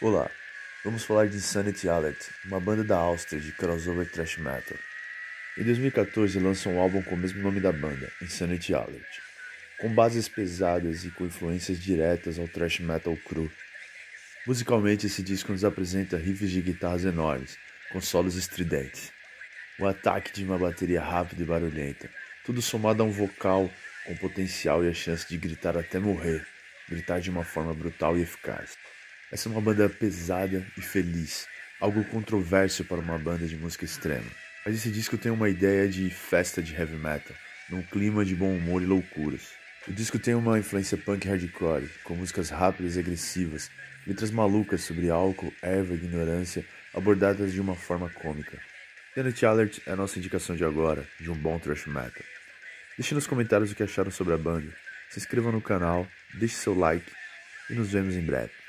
Olá, vamos falar de Insanity Alert, uma banda da Áustria de crossover thrash metal. Em 2014 lançam um álbum com o mesmo nome da banda, Insanity Alert, com bases pesadas e com influências diretas ao thrash metal cru. Musicalmente, esse disco nos apresenta riffs de guitarras enormes, com solos estridentes, o ataque de uma bateria rápida e barulhenta, tudo somado a um vocal com potencial e a chance de gritar até morrer, gritar de uma forma brutal e eficaz. Essa é uma banda pesada e feliz, algo controverso para uma banda de música extrema. Mas esse disco tem uma ideia de festa de heavy metal, num clima de bom humor e loucuras. O disco tem uma influência punk hardcore, com músicas rápidas e agressivas, letras malucas sobre álcool, erva e ignorância, abordadas de uma forma cômica. Tenet Alert é a nossa indicação de agora, de um bom thrash metal. Deixe nos comentários o que acharam sobre a banda, se inscreva no canal, deixe seu like e nos vemos em breve.